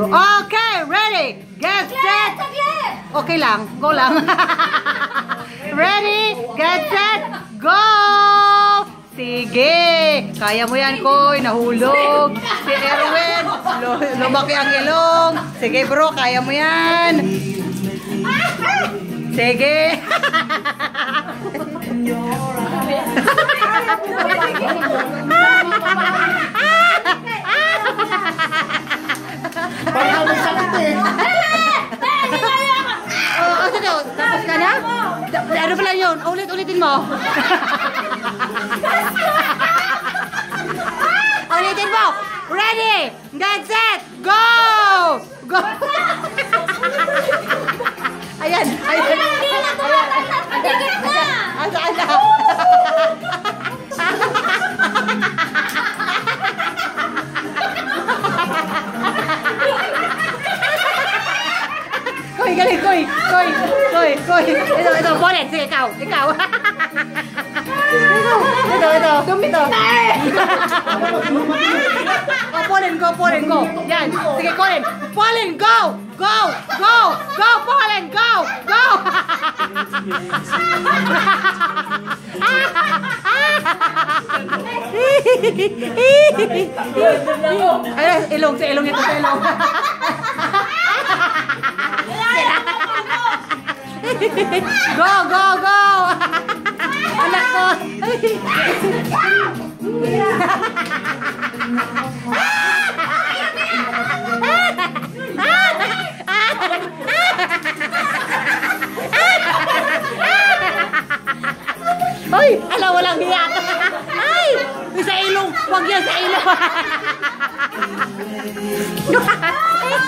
Okay, ready, get set. Okay lang, go lang. ready, get set, go! Sige, kaya mo yan, Koy. Nahulog. Si Erwin, lumaki ang ilong. Sige, bro, kaya mo yan. Sige. tapos ka na? Ano pala yun? Ulit-ulitin mo. Ulitin mo. Ready, get set, go! Go! Koy, galing, koy, koy, koy, koy. Ito, ito, bonnet. Sige, ikaw, ikaw. ito, ito, ito. Oh, Pauline, go, Pauline, go. Yan. Sige, Pauline. Pauline, go! Go! Go! Go, Pauline, go! Go! Ay, ilong, sa ilong ito, sa ilong. Go, go, go! Anak ko! Ay! Ala, walang hiya! Ay! Sa ilong! Huwag yan sa ilong!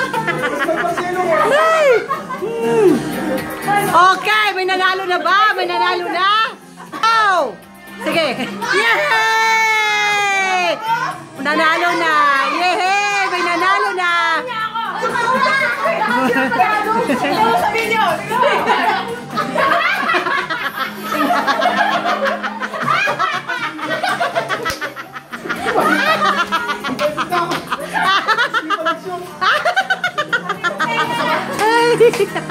May nanalo na ba? May nanalo na? Oh! Sige. Yay! Nanalo na. Yay! May nanalo na. Ano sabihin niyo? Ha ha ha!